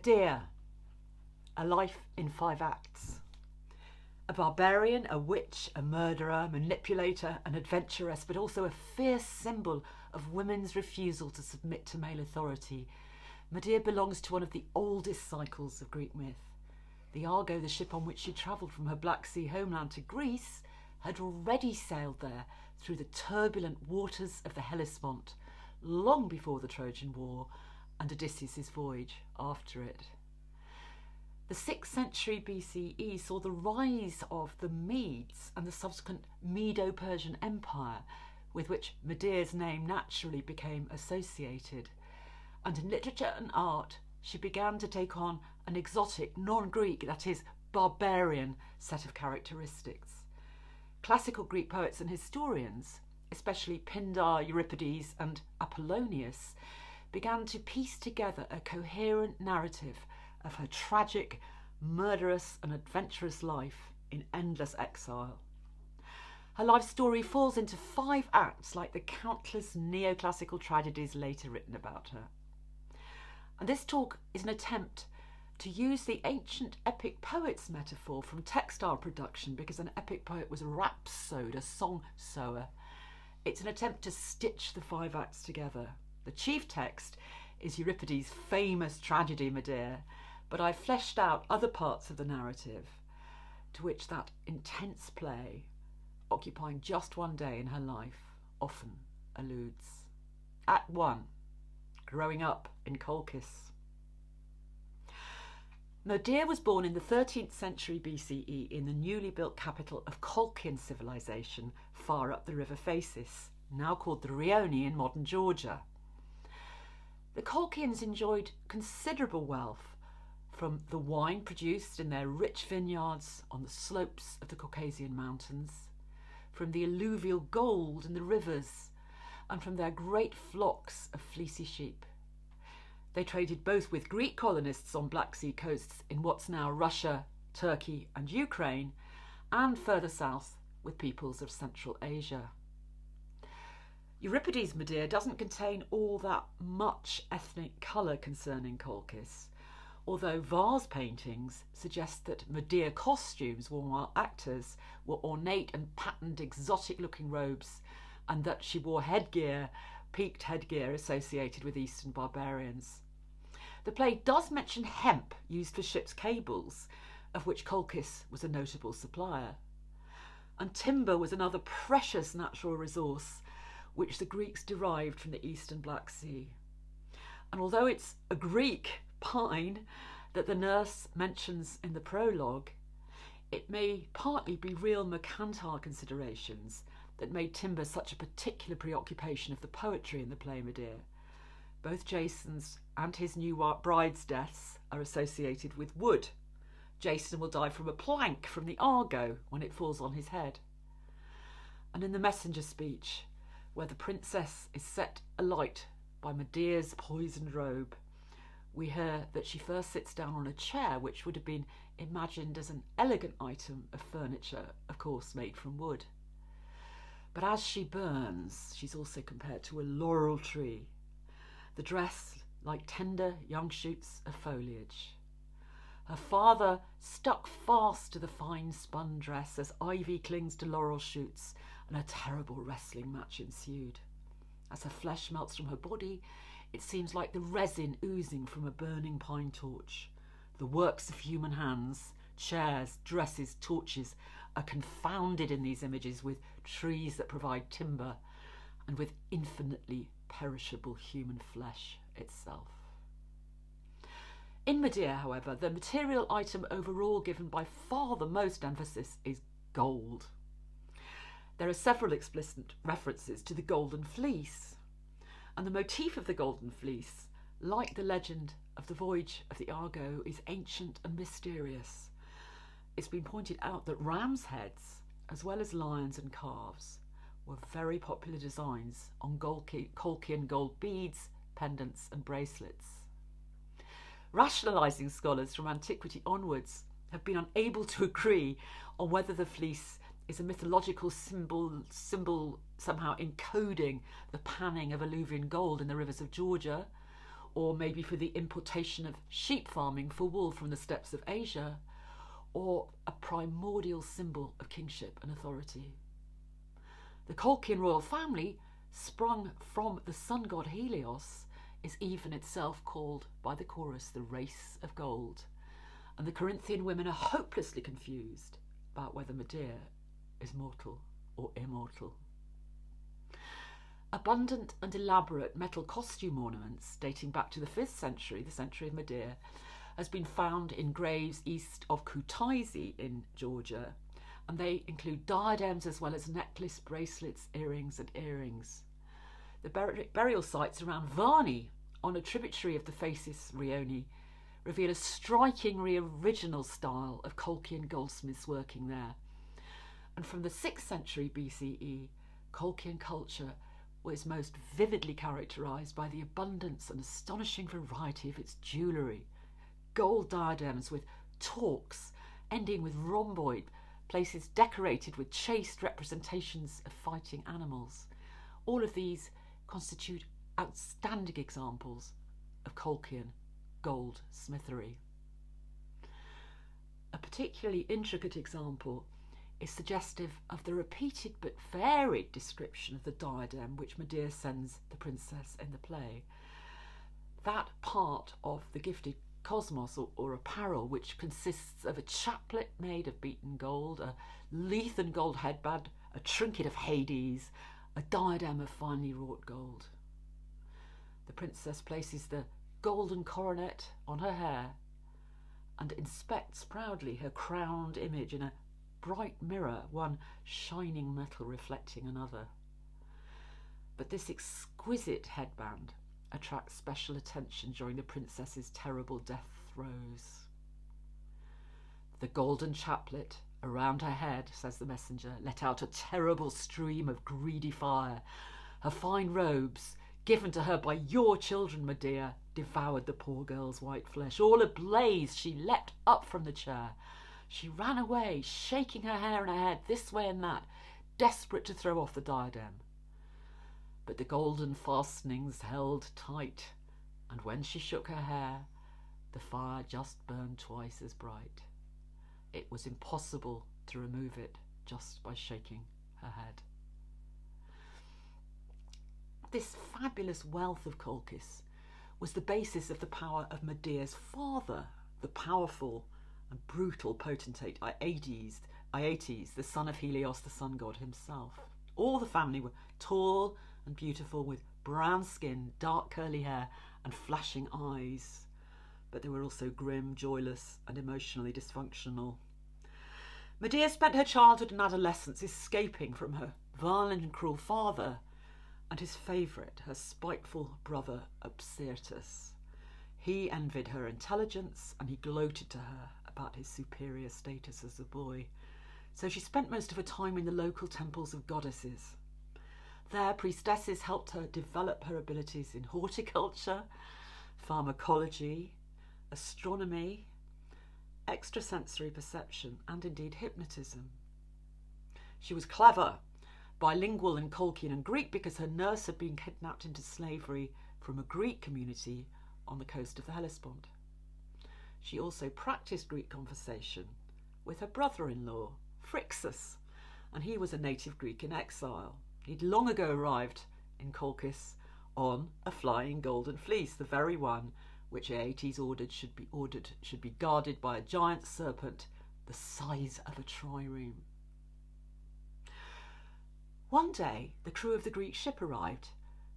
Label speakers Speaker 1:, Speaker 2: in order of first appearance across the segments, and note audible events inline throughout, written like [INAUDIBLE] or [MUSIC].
Speaker 1: Medea, a life in five acts. A barbarian, a witch, a murderer, manipulator, an adventuress, but also a fierce symbol of women's refusal to submit to male authority. Medea belongs to one of the oldest cycles of Greek myth. The Argo, the ship on which she travelled from her Black Sea homeland to Greece, had already sailed there through the turbulent waters of the Hellespont long before the Trojan War and Odysseus' voyage after it. The 6th century BCE saw the rise of the Medes and the subsequent Medo Persian Empire, with which Medea's name naturally became associated. And in literature and art, she began to take on an exotic, non Greek, that is, barbarian set of characteristics. Classical Greek poets and historians, especially Pindar, Euripides, and Apollonius, began to piece together a coherent narrative of her tragic, murderous, and adventurous life in endless exile. Her life story falls into five acts like the countless neoclassical tragedies later written about her. And this talk is an attempt to use the ancient epic poet's metaphor from textile production because an epic poet was a rhapsode, a song sewer. It's an attempt to stitch the five acts together. The chief text is Euripides' famous tragedy Medea, but I've fleshed out other parts of the narrative to which that intense play, occupying just one day in her life, often alludes. Act 1 Growing up in Colchis. Medea was born in the 13th century BCE in the newly built capital of Colchian civilization far up the river Phasis, now called the Rioni in modern Georgia. The Colchians enjoyed considerable wealth from the wine produced in their rich vineyards on the slopes of the Caucasian mountains, from the alluvial gold in the rivers, and from their great flocks of fleecy sheep. They traded both with Greek colonists on Black Sea coasts in what's now Russia, Turkey, and Ukraine, and further south with peoples of Central Asia. Euripides' Medea doesn't contain all that much ethnic colour concerning Colchis, although vase paintings suggest that Medea costumes worn while actors were ornate and patterned exotic looking robes and that she wore headgear, peaked headgear associated with Eastern barbarians. The play does mention hemp used for ship's cables, of which Colchis was a notable supplier. And timber was another precious natural resource which the Greeks derived from the Eastern Black Sea. And although it's a Greek pine that the nurse mentions in the prologue, it may partly be real mercantile considerations that made timber such a particular preoccupation of the poetry in the play Medea. Both Jason's and his new bride's deaths are associated with wood. Jason will die from a plank from the Argo when it falls on his head. And in the messenger speech, where the princess is set alight by Medea's poisoned robe, we hear that she first sits down on a chair which would have been imagined as an elegant item of furniture, of course made from wood. But as she burns, she's also compared to a laurel tree, the dress like tender young shoots of foliage. Her father stuck fast to the fine spun dress as ivy clings to laurel shoots, and a terrible wrestling match ensued. As her flesh melts from her body, it seems like the resin oozing from a burning pine torch. The works of human hands, chairs, dresses, torches, are confounded in these images with trees that provide timber and with infinitely perishable human flesh itself. In Medea, however, the material item overall given by far the most emphasis is gold. There are several explicit references to the golden fleece, and the motif of the golden fleece, like the legend of the voyage of the Argo, is ancient and mysterious. It's been pointed out that ram's heads, as well as lions and calves, were very popular designs on Colchian gold beads, pendants, and bracelets. Rationalising scholars from antiquity onwards have been unable to agree on whether the fleece is a mythological symbol, symbol somehow encoding the panning of alluvial gold in the rivers of Georgia, or maybe for the importation of sheep farming for wool from the steppes of Asia, or a primordial symbol of kingship and authority. The Colchian royal family, sprung from the sun god Helios, is even itself called by the chorus the race of gold, and the Corinthian women are hopelessly confused about whether Medea is mortal or immortal. Abundant and elaborate metal costume ornaments dating back to the 5th century, the century of Medea, has been found in graves east of Kutaisi in Georgia, and they include diadems as well as necklace, bracelets, earrings, and earrings. The bur- burial sites around Vani, on a tributary of the Phasis Rioni, reveal a strikingly original style of Colchian goldsmiths working there. And from the 6th century BCE, Colchian culture was most vividly characterized by the abundance and astonishing variety of its jewellery. Gold diadems with torques ending with rhomboid, places decorated with chased representations of fighting animals. All of these constitute outstanding examples of Colchian gold smithery. A particularly intricate example is suggestive of the repeated but varied description of the diadem which Medea sends the princess in the play. That part of the gifted cosmos or, or, apparel which consists of a chaplet made of beaten gold, a Lethan gold headband, a trinket of Hades, a diadem of finely wrought gold. The princess places the golden coronet on her hair and inspects proudly her crowned image in a bright mirror, one shining metal reflecting another. But this exquisite headband attracts special attention during the princess's terrible death throes. The golden chaplet around her head, says the messenger, let out a terrible stream of greedy fire. Her fine robes, given to her by your children, Medea, devoured the poor girl's white flesh. All ablaze, she leapt up from the chair. She ran away, shaking her hair and her head this way and that, desperate to throw off the diadem. But the golden fastenings held tight, and when she shook her hair, the fire just burned twice as bright. It was impossible to remove it just by shaking her head. This fabulous wealth of Colchis was the basis of the power of Medea's father, the powerful and brutal potentate Aeetes, Aeetes, the son of Helios, the sun god himself. All the family were tall and beautiful, with brown skin, dark curly hair, and flashing eyes. But they were also grim, joyless, and emotionally dysfunctional. Medea spent her childhood and adolescence escaping from her violent and cruel father and his favourite, her spiteful brother Absyrtus. He envied her intelligence and he gloated to her about his superior status as a boy. So she spent most of her time in the local temples of goddesses. There, priestesses helped her develop her abilities in horticulture, pharmacology, astronomy, extrasensory perception, and indeed hypnotism. She was clever, bilingual in Colchian and Greek because her nurse had been kidnapped into slavery from a Greek community on the coast of the Hellespont. She also practiced Greek conversation with her brother in law, Phrixus, and he was a native Greek in exile. He'd long ago arrived in Colchis on a flying golden fleece, the very one which Aeetes ordered should be ordered should be guarded by a giant serpent the size of a trireme. One day, the crew of the Greek ship arrived,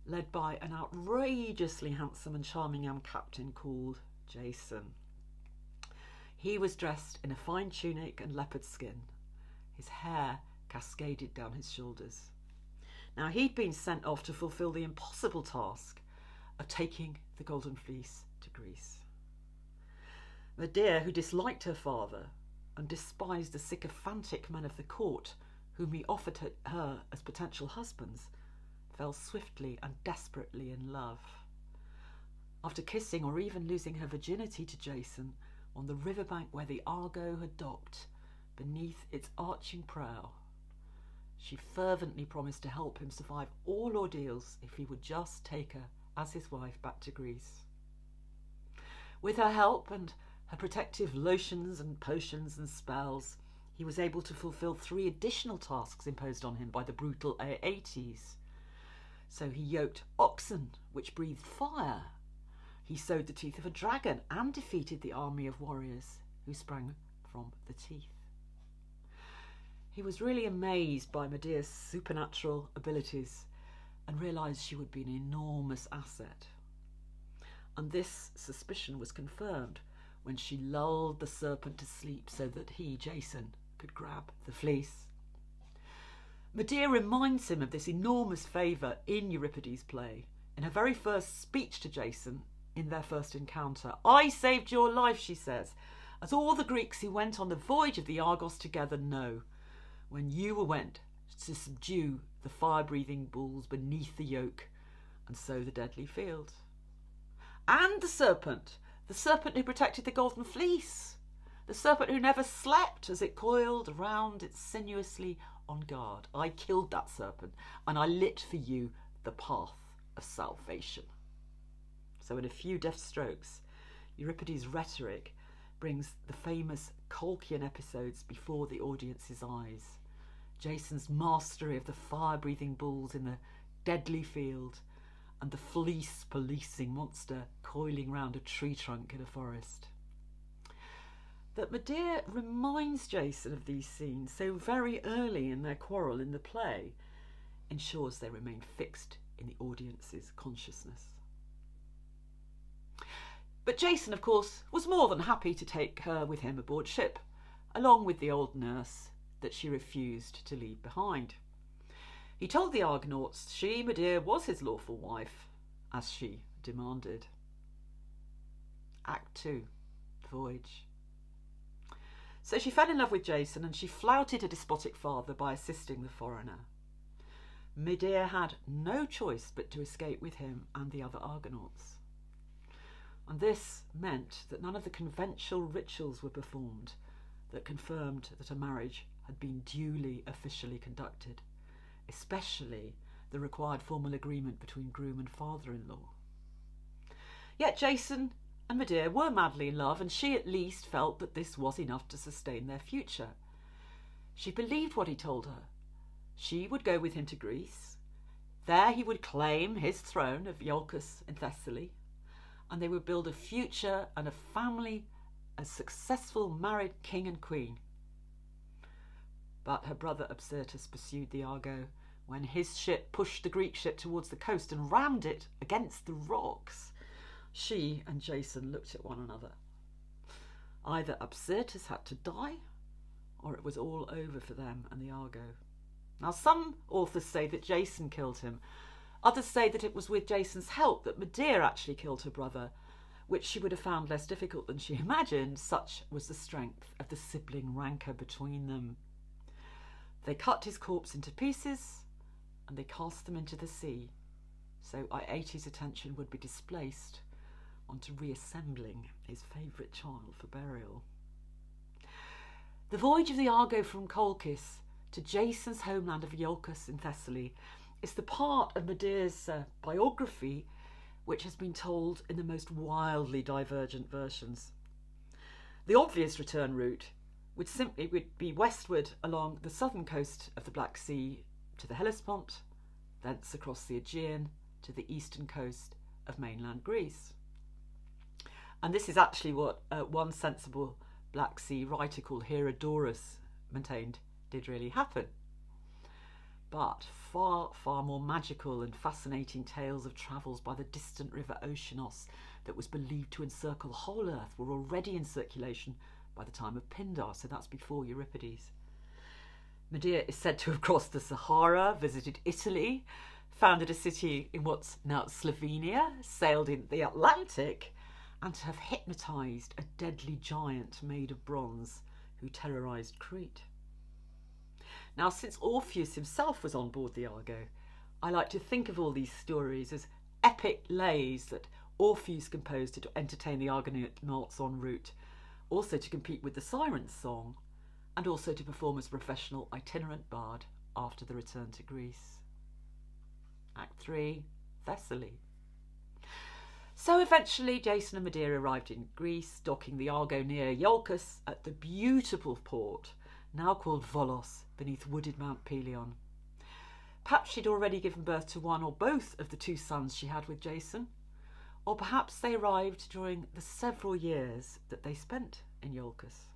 Speaker 1: led by an outrageously handsome and charming young captain called Jason. He was dressed in a fine tunic and leopard skin. His hair cascaded down his shoulders. Now, he'd been sent off to fulfill the impossible task of taking the Golden Fleece Greece. Medea, who disliked her father and despised the sycophantic men of the court whom he offered her as potential husbands, fell swiftly and desperately in love. After kissing or even losing her virginity to Jason on the riverbank where the Argo had docked, beneath its arching prow, she fervently promised to help him survive all ordeals if he would just take her as his wife back to Greece. With her help and her protective lotions and potions and spells, he was able to fulfill three additional tasks imposed on him by the brutal Aeetes. So he yoked oxen, which breathed fire. He sowed the teeth of a dragon and defeated the army of warriors who sprang from the teeth. He was really amazed by Medea's supernatural abilities and realised she would be an enormous asset. And this suspicion was confirmed when she lulled the serpent to sleep so that he, Jason, could grab the fleece. Medea reminds him of this enormous favour in Euripides' play in her very first speech to Jason in their first encounter. I saved your life, she says, as all the Greeks who went on the voyage of the Argos together know when you were went to subdue the fire breathing bulls beneath the yoke and sow the deadly field. And the serpent, the serpent who protected the golden fleece, the serpent who never slept as it coiled around it sinuously on guard. I killed that serpent and I lit for you the path of salvation. So, in a few deft strokes, Euripides' rhetoric brings the famous Colchian episodes before the audience's eyes. Jason's mastery of the fire breathing bulls in the deadly field, and the fleece policing monster coiling round a tree trunk in a forest. That Medea reminds Jason of these scenes so very early in their quarrel in the play ensures they remain fixed in the audience's consciousness. But Jason, of course, was more than happy to take her with him aboard ship, along with the old nurse that she refused to leave behind. He told the Argonauts she, Medea, was his lawful wife, as she demanded. Act 2 Voyage. So she fell in love with Jason and she flouted her despotic father by assisting the foreigner. Medea had no choice but to escape with him and the other Argonauts. And this meant that none of the conventional rituals were performed that confirmed that a marriage had been duly officially conducted, especially the required formal agreement between groom and father in law. Yet Jason and Medea were madly in love, and she at least felt that this was enough to sustain their future. She believed what he told her. She would go with him to Greece. There he would claim his throne of Iolcus in Thessaly, and they would build a future and a family as successful married king and queen. But her brother Absyrtus pursued the Argo when his ship pushed the Greek ship towards the coast and rammed it against the rocks. She and Jason looked at one another. Either Absyrtus had to die, or it was all over for them and the Argo. Now, some authors say that Jason killed him. Others say that it was with Jason's help that Medea actually killed her brother, which she would have found less difficult than she [LAUGHS] imagined, such was the strength of the sibling rancour between them. They cut his corpse into pieces and they cast them into the sea, so Aeetes' attention would be displaced onto reassembling his favourite child for burial. The voyage of the Argo from Colchis to Jason's homeland of Iolcus in Thessaly is the part of Medea's uh, biography which has been told in the most wildly divergent versions. The obvious return route would simply would be westward along the southern coast of the Black Sea to the Hellespont, thence across the Aegean to the eastern coast of mainland Greece. And this is actually what uh, one sensible Black Sea writer called Herodorus maintained did really happen. But far, far more magical and fascinating tales of travels by the distant river Oceanos that was believed to encircle the whole earth were already in circulation by the time of Pindar, so that's before Euripides. Medea is said to have crossed the Sahara, visited Italy, founded a city in what's now Slovenia, sailed in the Atlantic, and to have hypnotized a deadly giant made of bronze who terrorized Crete. Now, since Orpheus himself was on board the Argo, I like to think of all these stories as epic lays that Orpheus composed to entertain the Argonauts en route also to compete with the Siren's song, and also to perform as a professional itinerant bard after the return to Greece. Act 3 Thessaly. So eventually, Jason and Medea arrived in Greece, docking the Argo near Iolcus at the beautiful port, now called Volos, beneath wooded Mount Pelion. Perhaps she'd already given birth to one or both of the two sons she had with Jason, or perhaps they arrived during the several years that they spent in Iolcus.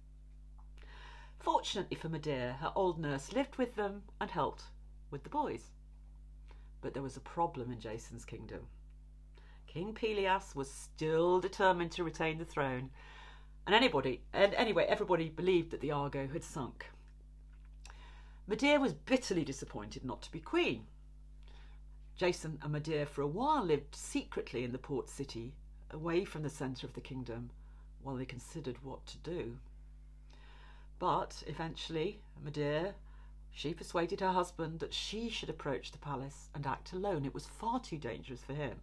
Speaker 1: Fortunately for Medea, her old nurse lived with them and helped with the boys. But there was a problem in Jason's kingdom. King Pelias was still determined to retain the throne, and anybody and anyway, everybody believed that the Argo had sunk. Medea was bitterly disappointed not to be queen. Jason and Medea for a while lived secretly in the port city, away from the centre of the kingdom, while they considered what to do. But eventually, Medea, she persuaded her husband that she should approach the palace and act alone. It was far too dangerous for him.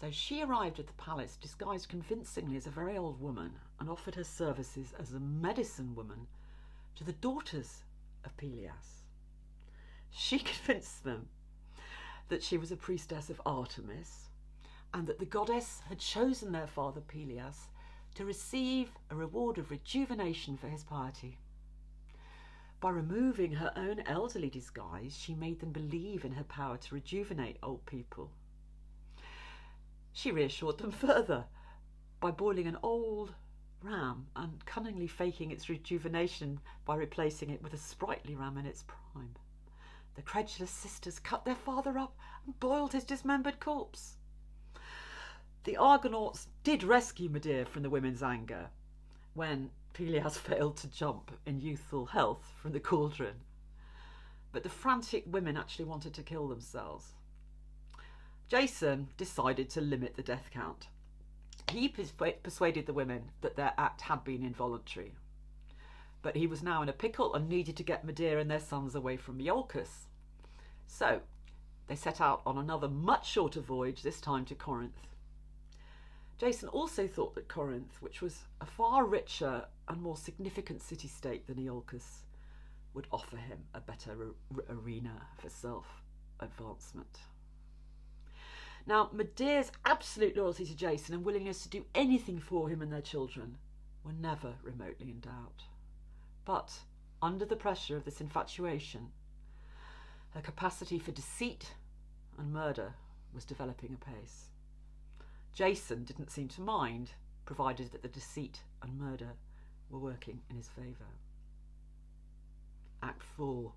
Speaker 1: So she arrived at the palace disguised convincingly as a very old woman and offered her services as a medicine woman to the daughters of Pelias. She [LAUGHS] convinced them that she was a priestess of Artemis and that the goddess had chosen their father Pelias to receive a reward of rejuvenation for his piety. By removing her own elderly disguise, she made them believe in her power to rejuvenate old people. She reassured them [LAUGHS] further by boiling an old ram and cunningly faking its rejuvenation by replacing it with a sprightly ram in its prime. The credulous sisters cut their father up and boiled his dismembered corpse. The Argonauts did rescue Medea from the women's anger when Pelias [LAUGHS] failed to jump in youthful health from the cauldron. But the frantic women actually wanted to kill themselves. Jason decided to limit the death count. He persuaded the women that their act had been involuntary. But he was now in a pickle and needed to get Medea and their sons away from Iolcus. So they set out on another much shorter voyage, this time to Corinth. Jason also thought that Corinth, which was a far richer and more significant city state than Iolcus, would offer him a better arena for self advancement. Now, Medea's absolute loyalty to Jason and willingness to do anything for him and their children were never remotely in doubt. But under the pressure of this infatuation, her capacity for deceit and murder was developing apace. Jason didn't seem to mind, provided that the deceit and murder were working in his favour. Act 4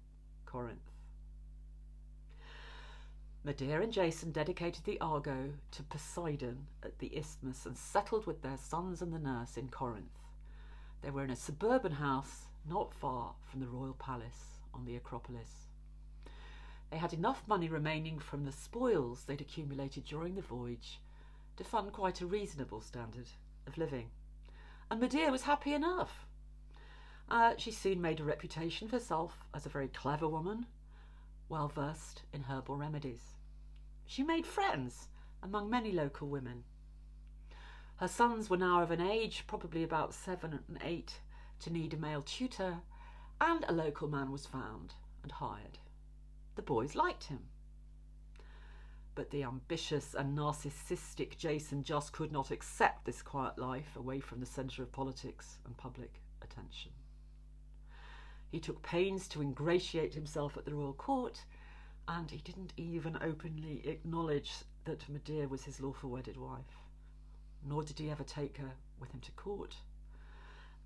Speaker 1: Corinth. Medea and Jason dedicated the Argo to Poseidon at the Isthmus and settled with their sons and the nurse in Corinth. They were in a suburban house not far from the royal palace on the Acropolis. They had enough money remaining from the spoils they'd accumulated during the voyage to fund quite a reasonable standard of living. And Medea was happy enough. Uh, she soon made a reputation for herself as a very clever woman, well versed in herbal remedies. She made friends among many local women. Her sons were now of an age, probably about seven and eight, to need a male tutor, and a local man was found and hired. The boys liked him. But the ambitious and narcissistic Jason just could not accept this quiet life away from the centre of politics and public attention. He took pains to ingratiate himself at the royal court and he didn't even openly acknowledge that Medea was his lawful wedded wife, nor did he ever take her with him to court.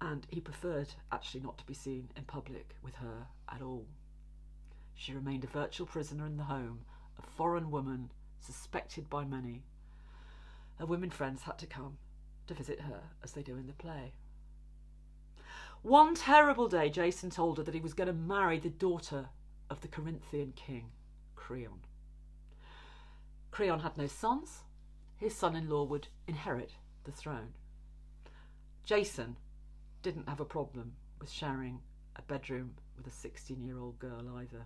Speaker 1: And he preferred actually not to be seen in public with her at all. She remained a virtual prisoner in the home, a foreign woman, suspected by many. Her women friends had to come to visit her, as they do in the play. One terrible day, Jason told her that he was going to marry the daughter of the Corinthian king. Creon. Creon had no sons. His son in law would inherit the throne. Jason didn't have a problem with sharing a bedroom with a 16 year old girl either.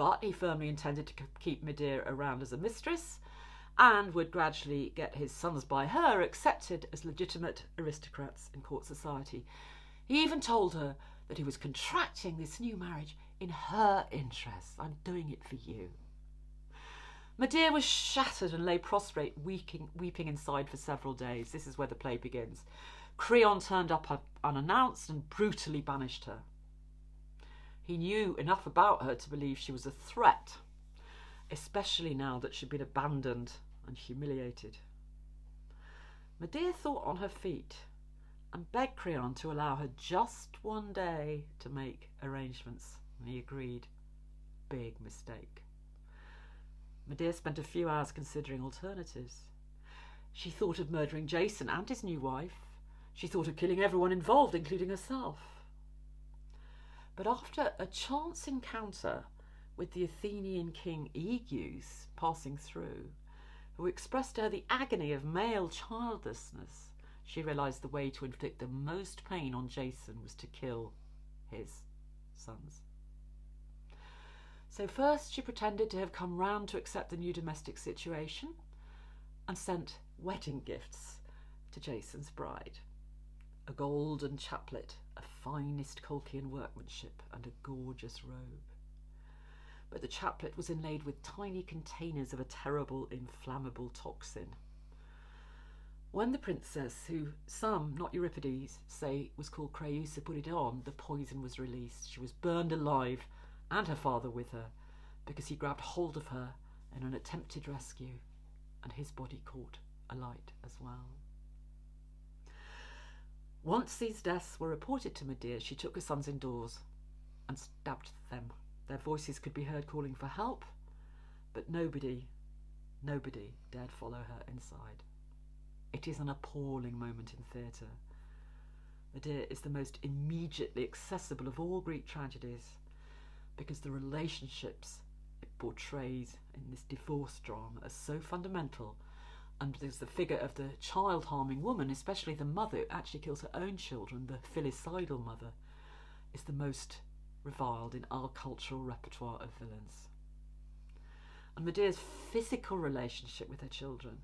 Speaker 1: But he firmly intended to keep Medea around as a mistress and would gradually get his sons by her accepted as legitimate aristocrats in court society. He even told her that he was contracting this new marriage in her interests. I'm doing it for you. Medea was shattered and lay prostrate, weeping, weeping inside for several days. This is where the play begins. Creon turned up unannounced and brutally banished her. He knew enough about her to believe she was a threat, especially now that she'd been abandoned and humiliated. Medea thought on her feet and begged Creon to allow her just one day to make arrangements, and he agreed. Big mistake. Medea spent a few hours considering alternatives. She thought of murdering Jason and his new wife. She thought of killing everyone involved, including herself. But after a chance encounter with the Athenian king Aegeus passing through, who expressed to her the agony of male childlessness, she realised the way to inflict the most pain on Jason was to kill his sons. So, first, she pretended to have come round to accept the new domestic situation and sent wedding gifts to Jason's bride a golden chaplet finest Colchian workmanship and a gorgeous robe. But the chaplet was inlaid with tiny containers of a terrible inflammable toxin. When the princess, who some, not Euripides, say was called Creusa, put it on, the poison was released. She was burned alive, and her father with her, because he grabbed hold of her in an attempted rescue, and his body caught alight as well. Once these deaths were reported to Medea, she took her sons indoors and stabbed them. Their voices could be heard calling for help, but nobody, nobody dared follow her inside. It is an appalling moment in theatre. Medea is the most immediately accessible of all Greek tragedies because the relationships it portrays in this divorce drama are so fundamental and there's the figure of the child harming woman, especially the mother who actually kills her own children, the filicidal mother, is the most reviled in our cultural repertoire of villains. And Medea's physical relationship with her children,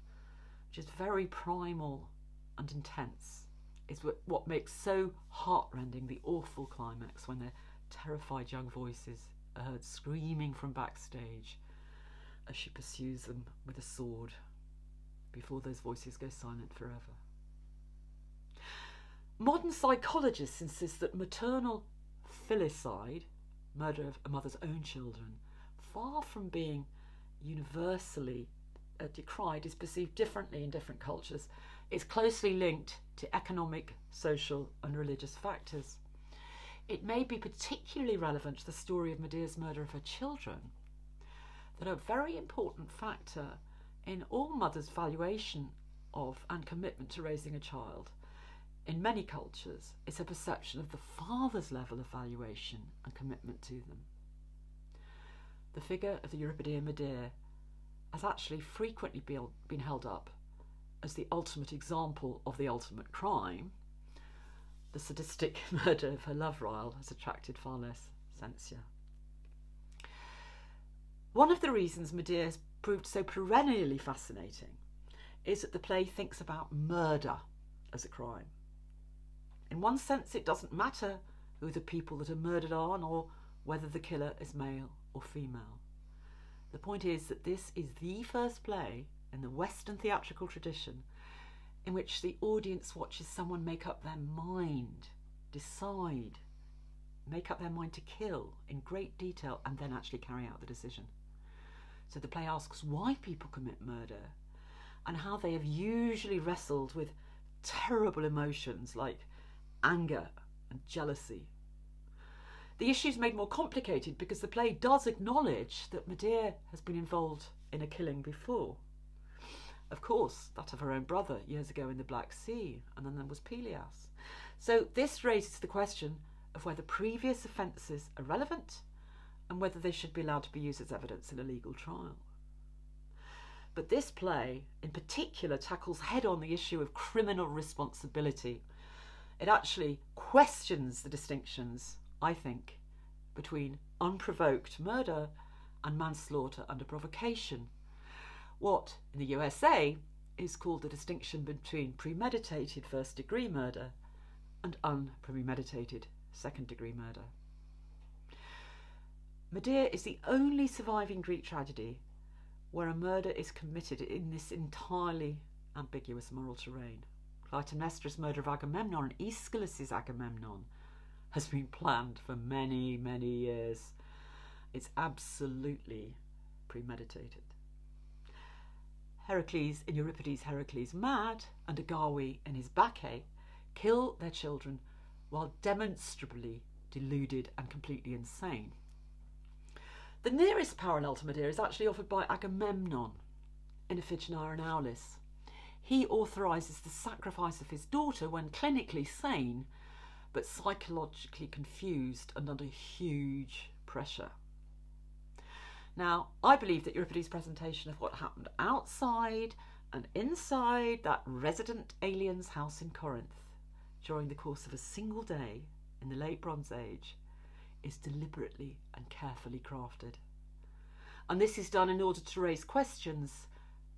Speaker 1: which is very primal and intense, is what makes so heartrending the awful climax when their terrified young voices are heard screaming from backstage as she pursues them with a sword before those voices go silent forever. Modern psychologists insist that maternal filicide, murder of a mother's own children, far from being universally uh, decried, is perceived differently in different cultures. It's closely linked to economic, social, and religious factors. It may be particularly relevant to the story of Medea's murder of her children, that a very important factor in all mothers' valuation of and commitment to raising a child, in many cultures, is a perception of the father's level of valuation and commitment to them. The figure of the Euripidean Medea has actually frequently been held up as the ultimate example of the ultimate crime. The sadistic [LAUGHS] murder of her love rival has attracted far less censure. One of the reasons Medea has proved so perennially fascinating is that the play thinks about murder as a crime. In one sense, it doesn't matter who the people that are murdered are or whether the killer is male or female. The point is that this is the first play in the Western theatrical tradition in which the audience watches someone make up their mind, decide, make up their mind to kill in great detail, and then actually carry out the decision. So the play asks why people commit murder and how they have usually wrestled with terrible emotions like anger and jealousy. The issue is made more complicated because the play does acknowledge that Medea has been involved in a killing before. Of course, that of her own brother years ago in the Black Sea, and then there was Pelias. So this raises the question of whether previous offences are relevant and whether they should be allowed to be used as evidence in a legal trial. But this play, in particular, tackles head on the issue of criminal responsibility. It actually questions the distinctions, I think, between unprovoked murder and manslaughter under provocation. What, in the USA, is called the distinction between premeditated first degree murder and unpremeditated second degree murder. Medea is the only surviving Greek tragedy where a murder is committed in this entirely ambiguous moral terrain. Clytemnestra's murder of Agamemnon and Aeschylus' Agamemnon has been planned for many, many years. It's absolutely premeditated. Heracles in Euripides' Heracles Mad and Agave in his Bacchae kill their children while demonstrably deluded and completely insane. The nearest parallel to Medea is actually offered by Agamemnon in Iphigenia and Aulis. He authorises the sacrifice of his daughter when clinically sane but psychologically confused and under huge pressure. Now, I believe that Euripides' presentation of what happened outside and inside that resident alien's house in Corinth during the course of a single day in the late Bronze Age is deliberately and carefully crafted. And this is done in order to raise questions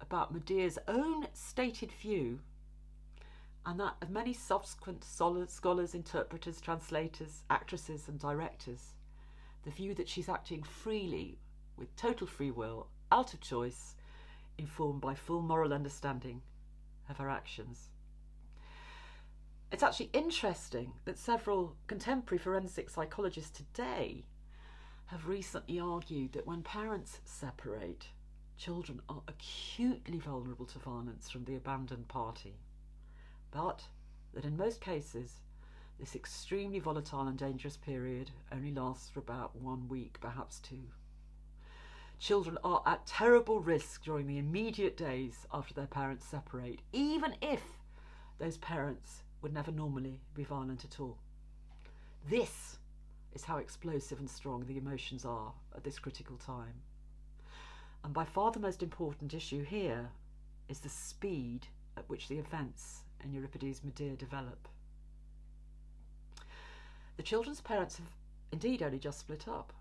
Speaker 1: about Medea's own stated view and that of many subsequent scholars, interpreters, translators, actresses, and directors. The view that she's acting freely, with total free will, out of choice, informed by full moral understanding of her actions. It's actually interesting that several contemporary forensic psychologists today have recently argued that when parents separate, children are acutely vulnerable to violence from the abandoned party, but that in most cases, this extremely volatile and dangerous period only lasts for about one week, perhaps two. Children are at terrible risk during the immediate days after their parents separate, even if those parents would never normally be violent at all. This is how explosive and strong the emotions are at this critical time. And by far the most important issue here is the speed at which the events in Euripides' Medea develop. The children's parents have indeed only just split up.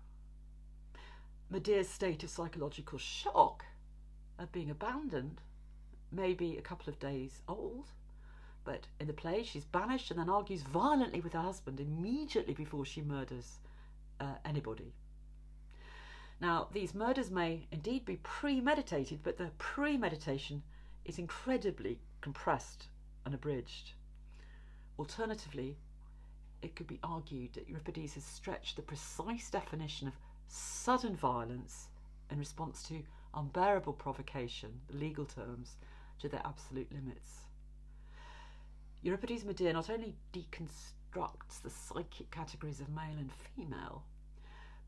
Speaker 1: Medea's state of psychological shock at being abandoned may be a couple of days old, but in the play, she's banished and then argues violently with her husband immediately before she murders uh, anybody. Now, these murders may indeed be premeditated, but the premeditation is incredibly compressed and abridged. Alternatively, it could be argued that Euripides has stretched the precise definition of sudden violence in response to unbearable provocation, the legal terms, to their absolute limits. Euripides' Medea not only deconstructs the psychic categories of male and female,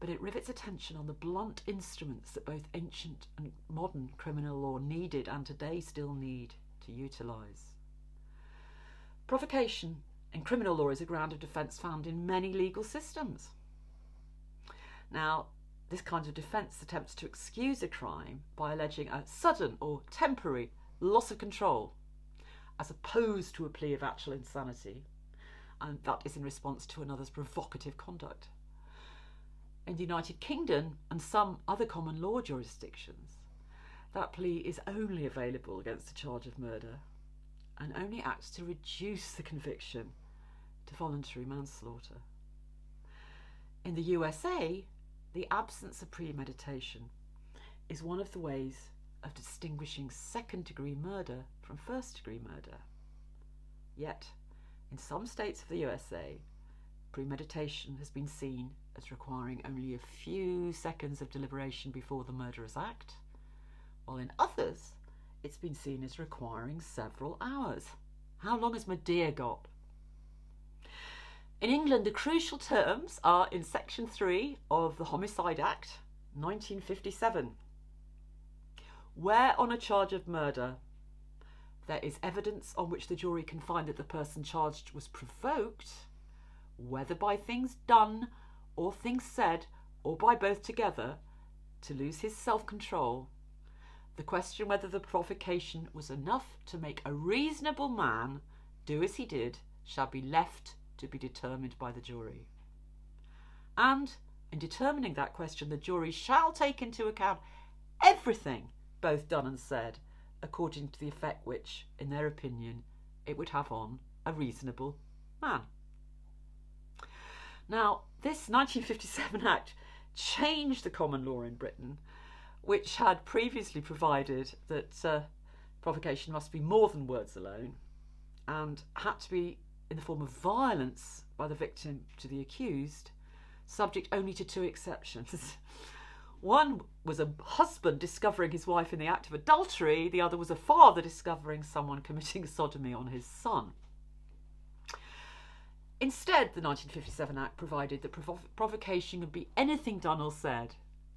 Speaker 1: but it rivets attention on the blunt instruments that both ancient and modern criminal law needed and today still need to utilise. Provocation in criminal law is a ground of defence found in many legal systems. Now, this kind of defence attempts to excuse a crime by alleging a sudden or temporary loss of control as opposed to a plea of actual insanity, and that is in response to another's provocative conduct. In the United Kingdom and some other common law jurisdictions, that plea is only available against a charge of murder and only acts to reduce the conviction to voluntary manslaughter. In the USA, the absence of premeditation is one of the ways of distinguishing second degree murder from first degree murder. Yet, in some states of the USA, premeditation has been seen as requiring only a few seconds of deliberation before the murderous act, while in others, it's been seen as requiring several hours. How long has Medea got? In England, the crucial terms are in Section 3 of the Homicide Act 1957 where on a charge of murder there is evidence on which the jury can find that the person charged was provoked, whether by things done or things said or by both together, to lose his self control, the question whether the provocation was enough to make a reasonable man do as he did shall be left to be determined by the jury. And in determining that question, the jury shall take into account everything both done and said, according to the effect which, in their opinion, it would have on a reasonable man. Now, this 1957 Act changed the common law in Britain which had previously provided that uh, provocation must be more than words alone and had to be in the form of violence by the victim to the accused, subject only to two exceptions. [LAUGHS] One was a husband discovering his wife in the act of adultery, the other was a father discovering someone committing sodomy on his son. Instead, the 1957 Act provided that provo- provocation could be anything done or said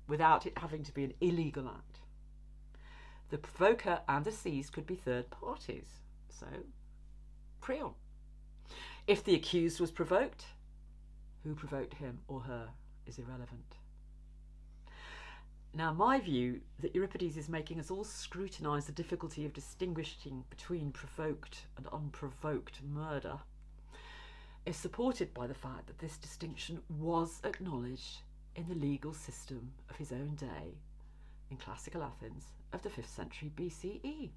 Speaker 1: without it having to be an illegal act. The provoker and the seized could be third parties, so Creon. If the accused was provoked, who provoked him or her is irrelevant. Now, my view that Euripides is making us all scrutinise the difficulty of distinguishing between provoked and unprovoked murder is supported by the fact that this distinction was acknowledged in the legal system of his own day in classical Athens of the 5th century BCE.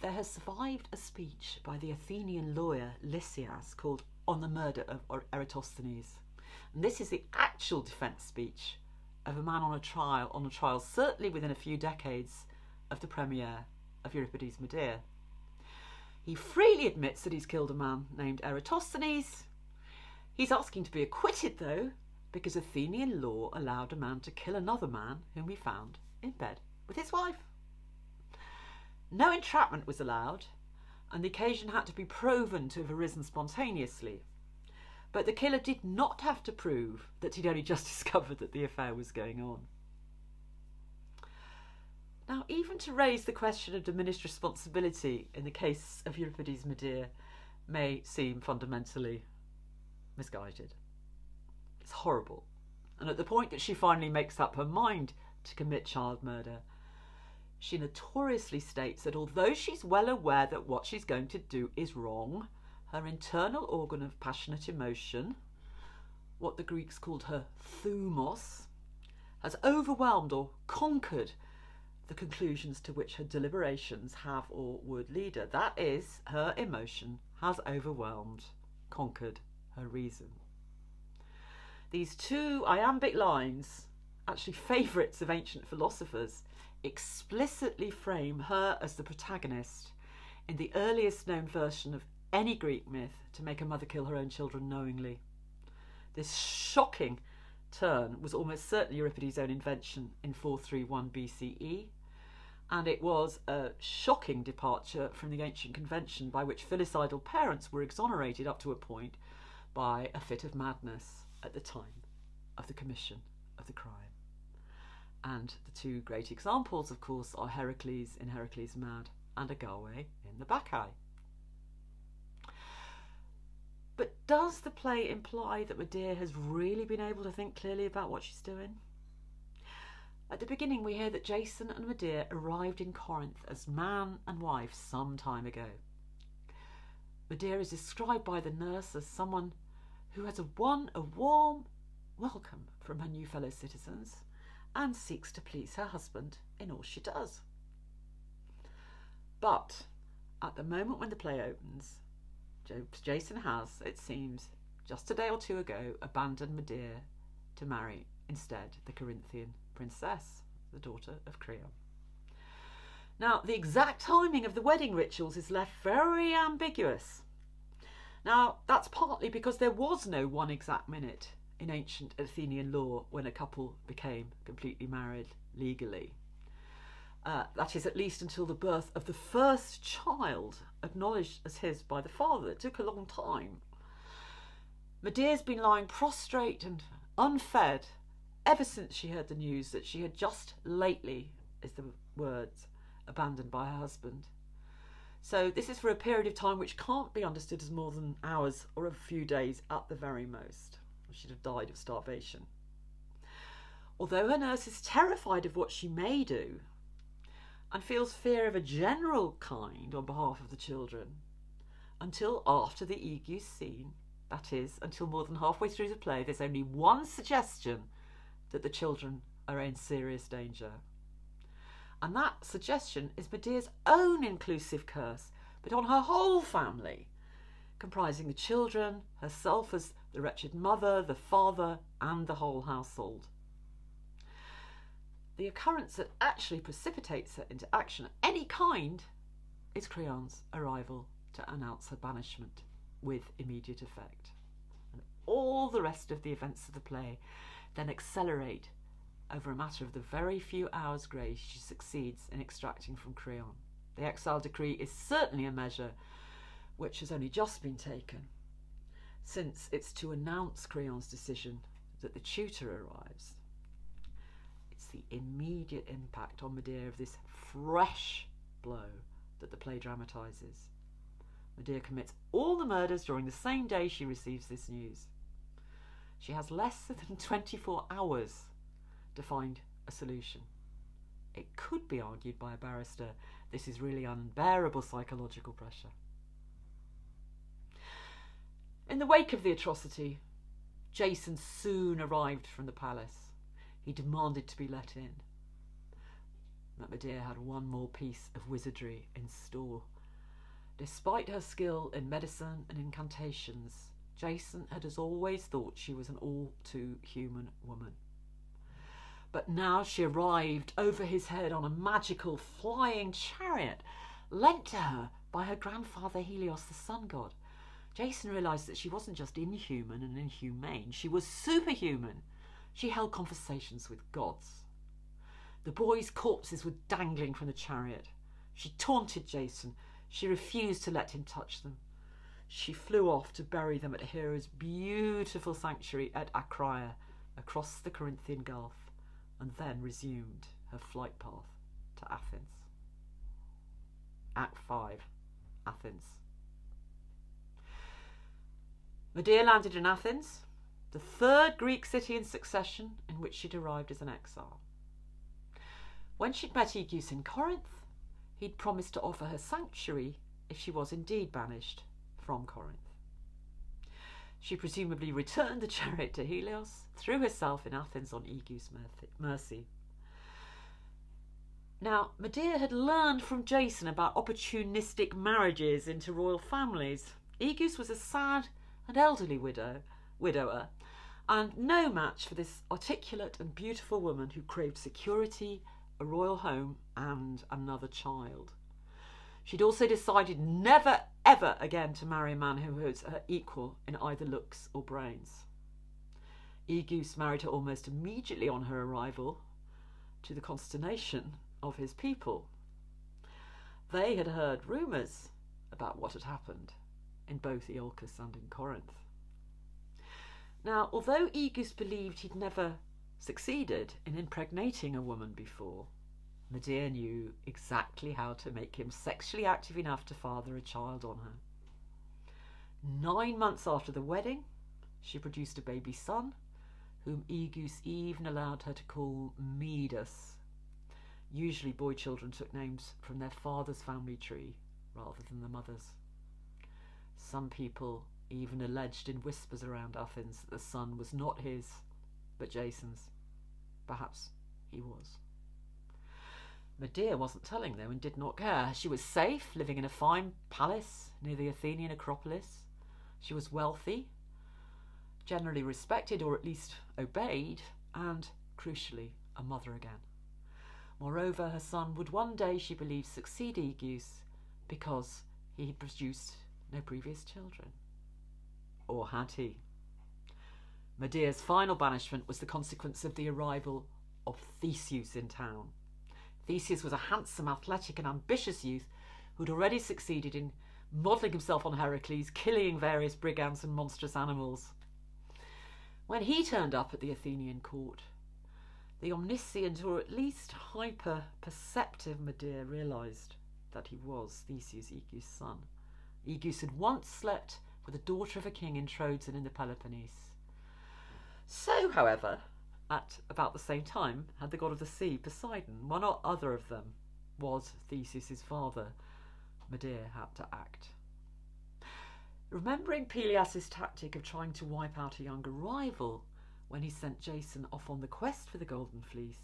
Speaker 1: There has survived a speech by the Athenian lawyer Lysias called On the Murder of Eratosthenes. And this is the actual defence speech of a man on a trial, on a trial certainly within a few decades of the premiere of Euripides' Medea. He freely admits that he's killed a man named Eratosthenes. He's asking to be acquitted, though, because Athenian law allowed a man to kill another man whom he found in bed with his wife. No entrapment was allowed, and the occasion had to be proven to have arisen spontaneously. But the killer did not have to prove that he'd only just [LAUGHS] discovered that the affair was going on. Now, even to raise the question of diminished responsibility in the case of Euripides' Medea may seem fundamentally misguided. It's horrible. And at the point that she finally makes up her mind to commit child murder, she notoriously states that although she's well aware that what she's going to do is wrong, her internal organ of passionate emotion, what the Greeks called her thumos, has overwhelmed or conquered the conclusions to which her deliberations have or would lead her. That is, her emotion has overwhelmed, conquered her reason. These two iambic lines, actually favourites of ancient philosophers, explicitly frame her as the protagonist in the earliest known version of any Greek myth to make a mother kill her own children knowingly. This shocking turn was almost certainly Euripides' own invention in 431 BCE, and it was a shocking departure from the ancient convention by which filicidal parents were exonerated up to a point by a fit of madness at the time of the commission of the crime. And the two great examples, of course, are Heracles in Heracles Mad and Agave in the Bacchae. But does the play imply that Medea has really been able to think clearly about what she's doing? At the beginning, we hear that Jason and Medea arrived in Corinth as man and wife some time ago. Medea is described by the nurse as someone who has won a warm welcome from her new fellow citizens and seeks to please her husband in all she does. But at the moment when the play opens, Jason has, it seems, just a day or two ago, abandoned Medea to marry instead the Corinthian princess, the daughter of Creon. Now, the exact timing of the wedding rituals is left very ambiguous. Now, that's partly because there was no one exact minute in ancient Athenian law when a couple became completely married legally. Uh, that is, at least until the birth of the first child acknowledged as his by the father. It took a long time. Medea's been lying prostrate and unfed ever since she heard the news that she had just lately, is the words, abandoned by her husband. So this is for a period of time which can't be understood as more than hours or a few days at the very most. She'd have died of starvation. Although her nurse is terrified of what she may do and feels fear of a general kind on behalf of the children, until after the Aegeus scene, that is, until more than halfway through the play, there's only one suggestion that the children are in serious danger. And that suggestion is Medea's own inclusive curse, but on her whole family, comprising the children, herself as the wretched mother, the father, and the whole household. The occurrence that actually precipitates her into action of any kind is Creon's arrival to announce her banishment with immediate effect. And all the rest of the events of the play then accelerate over a matter of the very few hours' grace she succeeds in extracting from Creon. The exile decree is certainly a measure which has only just been taken, since it's to announce Creon's decision that the tutor arrives. The immediate impact on Medea of this fresh blow that the play dramatises. Medea commits all the murders during the same day she receives this news. She has less [LAUGHS] than 24 hours to find a solution. It could be argued by a barrister this is really unbearable psychological pressure. In the wake of the atrocity, Jason soon arrived from the palace. He demanded to be let in. Medea had one more piece of wizardry in store. Despite her skill in medicine and incantations, Jason had as always thought she was an all too human woman. But now she arrived over his head on a magical flying chariot lent to her by her grandfather Helios, the sun god. Jason realised that she wasn't just inhuman and inhumane, she was superhuman. She held conversations with gods. The boys' corpses were dangling from the chariot. She taunted Jason. She refused to let him touch them. She flew off to bury them at Hera's beautiful sanctuary at Acraia, across the Corinthian Gulf, and then resumed her flight path to Athens. Act 5 Athens. Medea landed in Athens, the third Greek city in succession in which she'd arrived as an exile. When she'd met Aegeus in Corinth, he'd promised to offer her sanctuary if she was indeed banished from Corinth. She presumably returned the [LAUGHS] chariot to Helios, threw herself in Athens on Aegeus' mercy. Now, Medea had learned from Jason about opportunistic marriages into royal families. Aegeus was a sad and elderly widow, widower, and no match for this articulate and beautiful woman who craved security, a royal home, and another child. She'd also decided never, ever again to marry a man who was her equal in either looks or brains. Aegeus married her almost immediately on her arrival, to the consternation of his people. They had heard rumours about what had happened in both Iolcus and in Corinth. Now, although Aegeus believed he'd never succeeded in impregnating a woman before, Medea knew exactly how to make him sexually active enough to father a child on her. Nine months after the wedding, she produced a baby son, whom Aegeus even allowed her to call Medus. Usually, boy children took names from their father's family tree rather than the mother's. Some people even alleged in whispers around Athens that the son was not his, but Jason's. Perhaps he was. Medea wasn't telling them and did not care. She was safe, living in a fine palace near the Athenian Acropolis. She was wealthy, generally respected or at least obeyed, and, crucially, a mother again. Moreover, her son would one day, she believed, succeed Aegeus because he had produced no previous children. Or had he? Medea's final banishment was the consequence of the arrival of Theseus in town. Theseus was a handsome, athletic, and ambitious youth who'd already succeeded in modelling himself on Heracles, killing various brigands and monstrous animals. When he turned up at the Athenian court, the omniscient, or at least hyper perceptive Medea realised that he was Theseus, Aegeus' son. Aegeus had once slept with the daughter of a king in Troezen in the Peloponnese. So, however, at about the same time had the god of the sea, Poseidon. One or other of them was Theseus's father. Medea had to act. Remembering Pelias's tactic of trying to wipe out a younger rival when he sent Jason off on the quest for the Golden Fleece,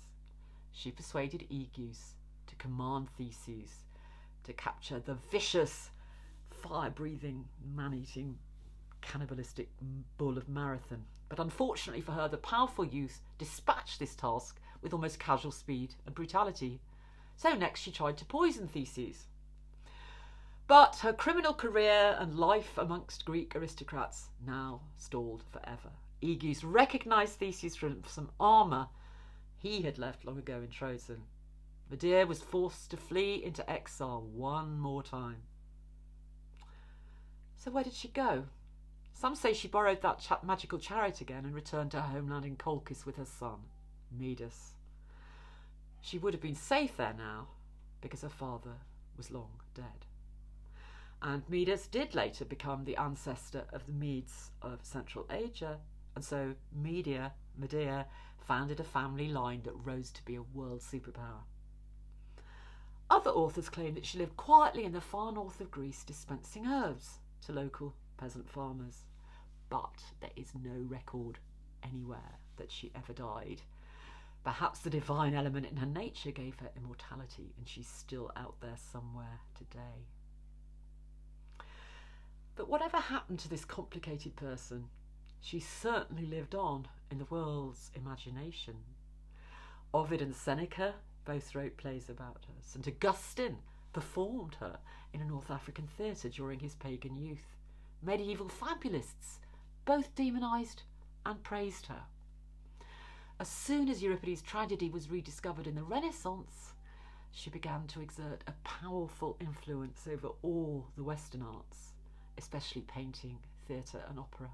Speaker 1: she persuaded Aegeus to command Theseus to capture the vicious, fire breathing, man eating, cannibalistic bull of Marathon but unfortunately for her, the powerful youth dispatched this task with almost casual speed and brutality. So next she tried to poison Theseus. But her criminal career and life amongst Greek aristocrats now stalled forever. Aegeus recognised Theseus from some armour he had left long ago in Troezen. Medea was forced to flee into exile one more time. So where did she go? Some say she borrowed that cha- magical chariot again and returned to her homeland in Colchis with her son, Medus. She would have been safe there now because her father was long dead. And Medus did later become the ancestor of the Medes of Central Asia, and so Media, Medea founded a family line that rose to be a world superpower. Other authors claim that she lived quietly in the far north of Greece, dispensing herbs to local peasant farmers. But there is no record anywhere that she ever died. Perhaps the divine element in her nature gave her immortality, and she's still out there somewhere today. But whatever happened to this complicated person, she certainly lived on in the world's imagination. Ovid and Seneca both wrote plays about her. St. Augustine performed her in a North African theatre during his pagan youth. Medieval fabulists both demonised and praised her. As soon as Euripides' tragedy was rediscovered in the Renaissance, she began to exert a powerful influence over all the Western arts, especially painting, theatre, and opera.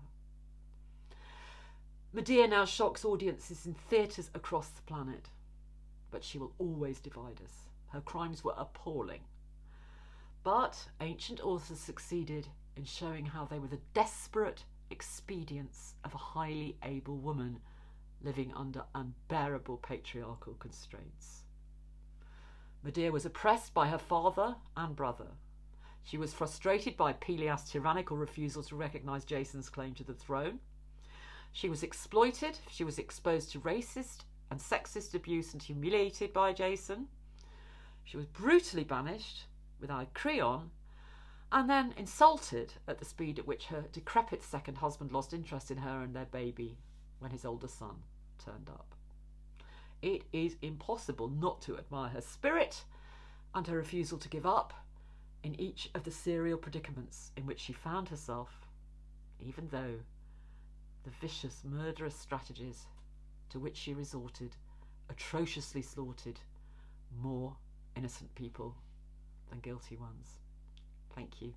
Speaker 1: Medea now shocks audiences in theatres across the planet, but she will always divide us. Her crimes were appalling. But ancient authors succeeded in showing how they were the desperate expedients of a highly able woman living under unbearable patriarchal constraints. Medea was oppressed by her father and brother. She was frustrated by Pelias' tyrannical refusal to recognise Jason's claim to the throne. She was exploited, she was exposed to racist and sexist abuse and humiliated by Jason. She was brutally banished with Creon and then insulted at the speed at which her decrepit second husband lost interest in her and their baby when his older son turned up. It is impossible not to admire her spirit and her refusal to give up in each of the serial predicaments in which she found herself, even though the vicious, murderous strategies to which she resorted atrociously slaughtered more innocent people than guilty ones. Thank you.